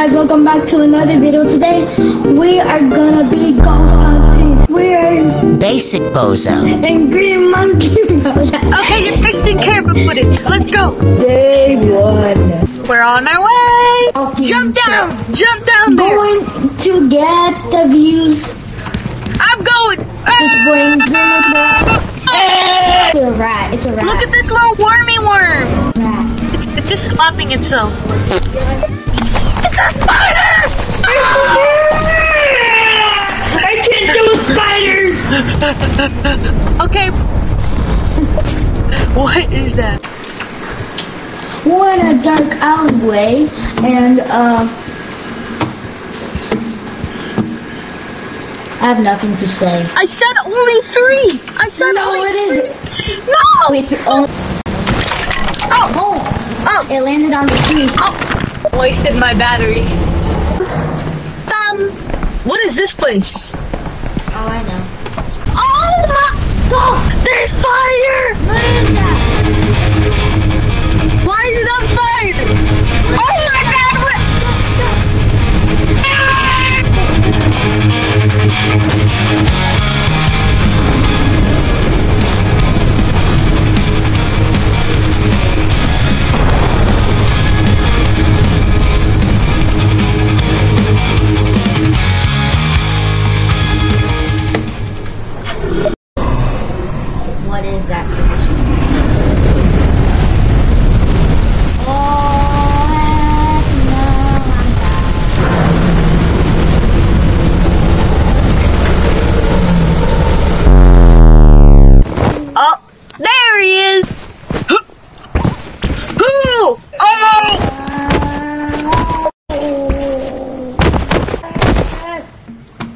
guys, welcome back to another video. Today we are gonna be ghost hunting. We're Basic Bozo. and Green Monkey Mode. Okay, you're fixing camera footage. Let's go. Day one. We're on our way. Okay, Jump so down. Jump down there. Going to get the views, I'm going. which ah! brings me to a rat. It's a rat. Look at this little wormy worm. rat. It's, it's just slapping itself. It's a spider. I can't deal with spiders. Okay. What is that? We're in a dark alleyway, and uh, I have nothing to say. I said only three. I said No, only it isn't. No. Wait, the, oh, Oh. oh, Oh. it landed on the tree. Oh. Wasted my battery. Um. What is this place? Oh, I know. Oh my. Oh, there's fire.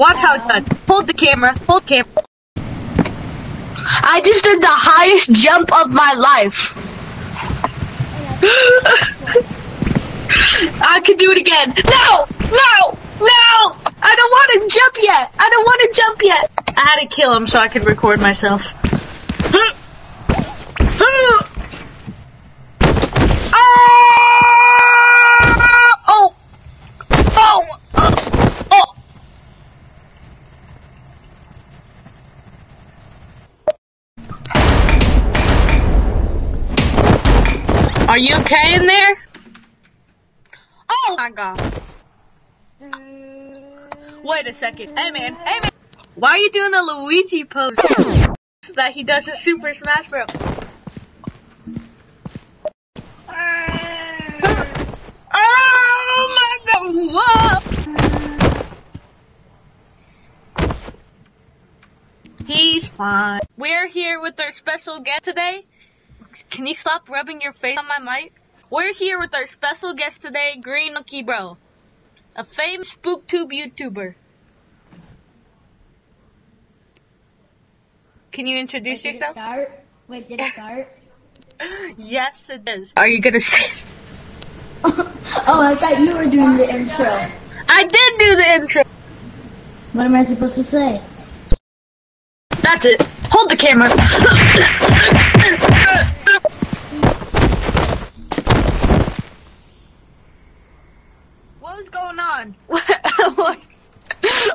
Watch how it's done. Hold the camera. Hold camera. I just did the highest jump of my life. I can do it again. No! No! No! I don't want to jump yet. I don't want to jump yet. I had to kill him so I could record myself. Ah! Oh! Oh! Oh! Oh! Are you okay in there? Oh my god. Wait a second. Hey man, hey man. Why are you doing the Luigi pose? that he does in Super Smash Bros. Oh my god! Whoa! He's fine. We're here with our special guest today. Can you stop rubbing your face on my mic? We're here with our special guest today, Green Monkey Bro, a famous SpookTube YouTuber. Can you introduce Did it yourself? start? Wait, did it start? yes, it is. Are you gonna say? oh, I thought you were doing the intro. I did do the intro. What am I supposed to say? That's it. Hold the camera. what going on? What? What?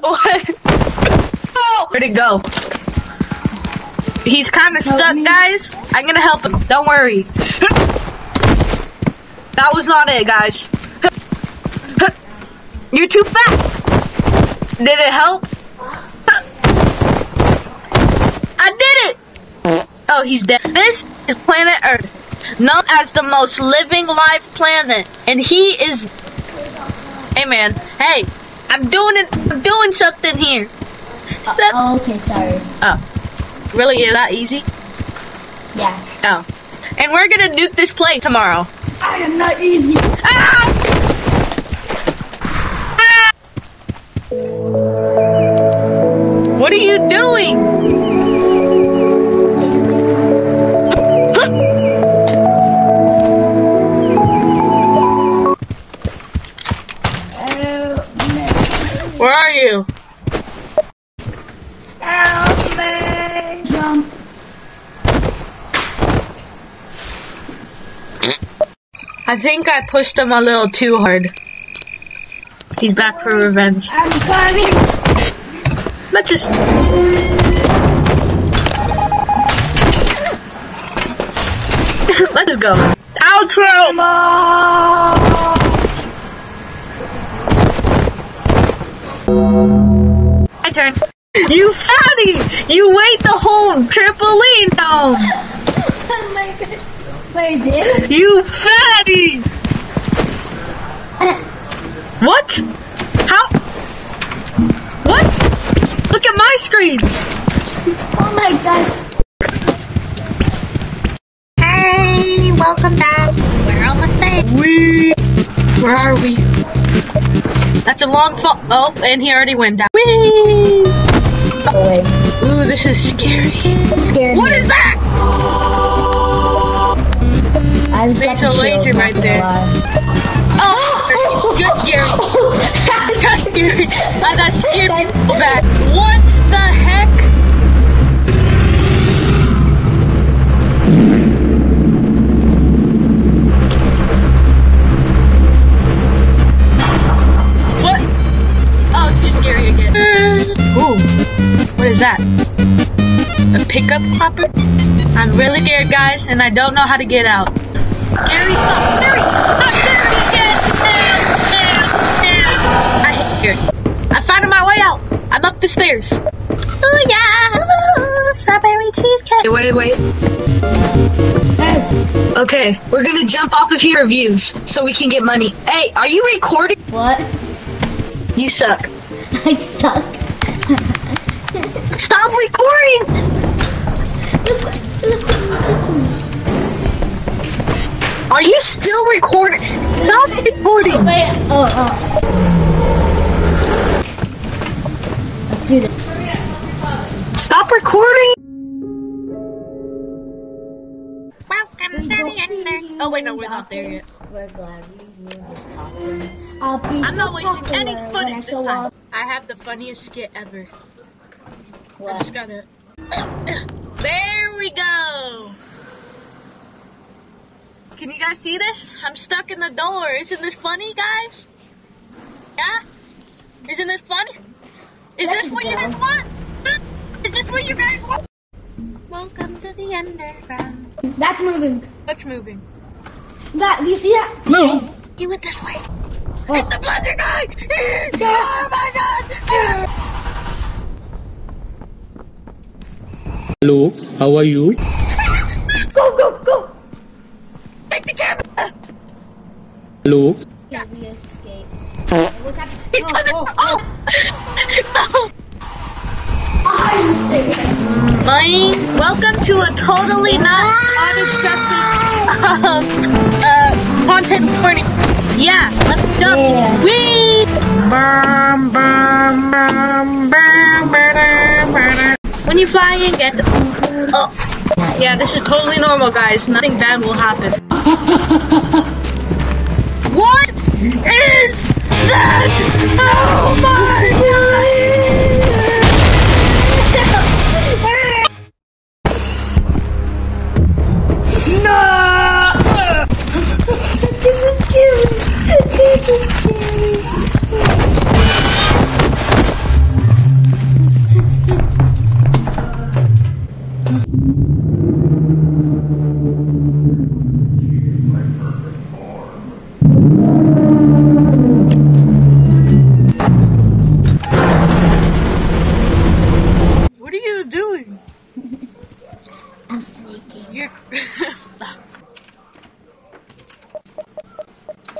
what? Oh! Where'd it go? He's kind of stuck, me. guys. I'm gonna help him. Don't worry. That was not it, guys. You're too fat. Did it help? I did it! Oh, he's dead. This is planet Earth, known as the most living live planet, and he is. Hey, man. Hey, I'm doing it. I'm doing something here. Step. Oh, okay, sorry. Oh, really? Is that easy? Yeah. Oh, and we're gonna nuke this place tomorrow. I am not easy. Ah! Ah! What are you doing? I think I pushed him a little too hard. He's back for revenge. I'm coming. Let's just. Let's go. Outro! My turn. You fatty! You weighed the whole trampoline down! My god. Wait, did? You fatty! What? How? What? Look at my screen! Oh my gosh. Hey, welcome back. We're on the there. We. Where are we? That's a long fall. Oh, and he already went down. Whee! Oh. Ooh, this is scary. I'm scared. What is that? I just There's got a laser chills, right there. Oh, it's just scary. It's just scary. I got scared bad. What the heck? What? Oh, it's just scary again. Ooh, what is that? A pickup clapper? I'm really scared, guys, and I don't know how to get out. Gary, stop! Gary! Not Gary again! Down, down, down. I hate Gary. I found my way out. I'm up the stairs. Oh yeah! Ooh, strawberry cheesecake. Wait, wait. Hey, Okay, we're gonna jump off of here views so we can get money. Hey, are you recording? what? You suck. I suck. Stop recording! Look, look, look. Are you still recording? Stop recording! Wait, oh, oh. Let's do this. Stop recording! We don't see Oh wait, no, we're not there yet. We're glad we knew talking. I'll be I'm so not wasting any footage this time. I have the funniest skit ever. I What? just gotta. There we go. Can you guys see this? I'm stuck in the door. Isn't this funny, guys? Yeah? Isn't this funny? Is This this what you dumb. guys want? Is this what you guys want? Welcome to the underground. That's moving. What's moving? That, do you see that? No. He went this way. Oh. It's the blender guy! Oh my god! Hello, how are you? Go, go, go! Take the camera! Hello, Yeah, we escaped. What's happening? He's Oh, coming! oh, Oh! Are you serious? Mine, welcome to a totally not unobsessive um, uh, content warning. Yeah, let's go. Yeah. Whee! Bum, bum, bum, bum, ba-da, ba-da. When you fly and get oh yeah, this is totally normal, guys. Nothing bad will happen. What is that? Oh my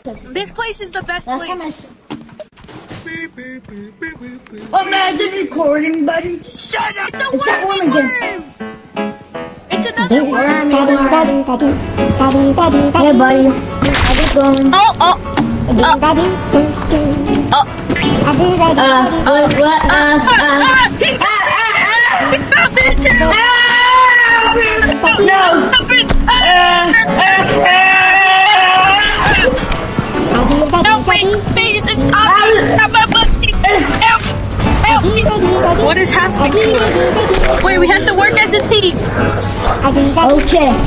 this place is the best Last time I place. s- Imagine recording, buddy. Shut up! It's a It's that one again. It's another worm. Worm, Hey, buddy. How's it going? Oh, oh, oh. Uh, what, what, uh, uh. Ah, he got What is happening to us? Wait, we have to work as a team! Okay.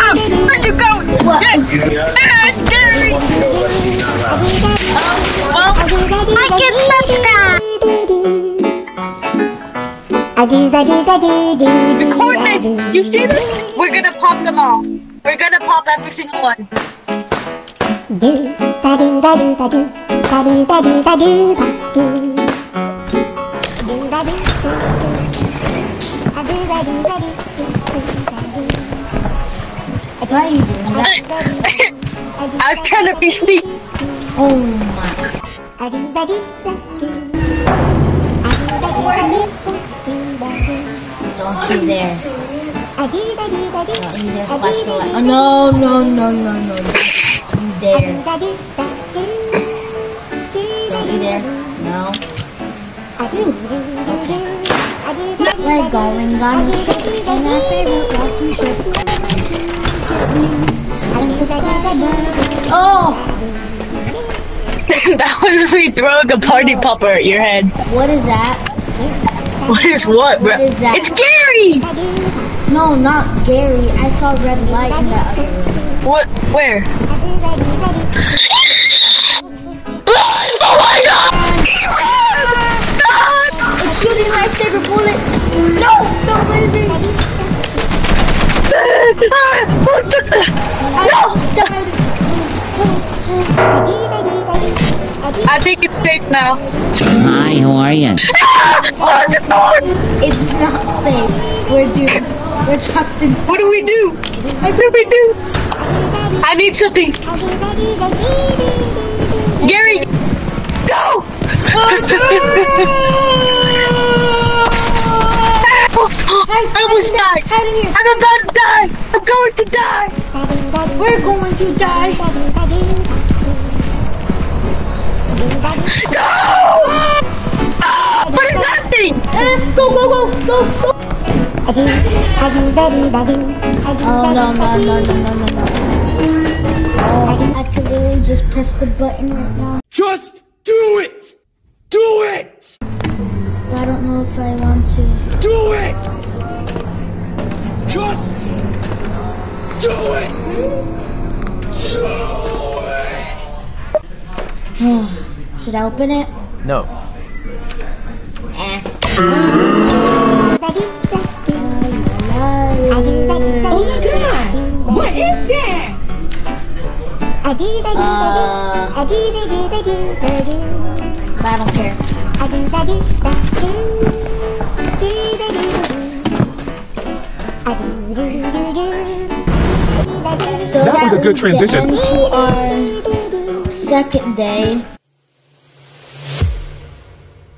Ah, where'd you going? What? Ah, it's scary! Well, like and subscribe. Record this. You see this? We're gonna pop them all. We're gonna pop every single one. do ba do ba do ba do ba do ba do ba do do do What are you doing? That- I was trying to be sneaky. Oh my. Don't you dare. I do ba do ba do Don't you dare I splash do the ba light. do Oh no, no, no, no, no. You I dare. do ba do ba do do ba Don't do you dare. ba do No. I We're ba do going on a trip in our favorite walking ship. I do ba do ba do Oh, that was me throwing a party popper at your head. what is that? What is what, bro? What is that? It's Gary! No, not Gary. I saw red light in that other room. What? Where? I. I think it's safe now. Hi, how are you? Close the door! It's not safe. We're doomed. We're trapped in. What do we do? What do we do? I need something. Gary! Go! I almost died! Hide in here. I'm about to die! I'm going to die! We're going to die. Ah, what is that thing? Uh, go, go, go, go, go. Oh no, no, no, no, no, no, no. Oh, I could really just press the button right now. Just do it! Do it! I don't know if I want to. Do it! Do it! Do it! Should I open it? No. Eh. Oh my god! What is that? Uh, but I don't care. So That was a good transition. To our second day.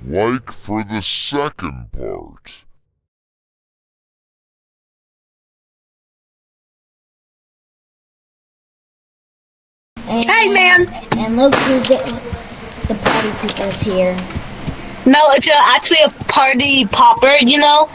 like for the second part. And, Hey, man! And look who's the, the party people's here. No, it's uh, actually a party popper, you know?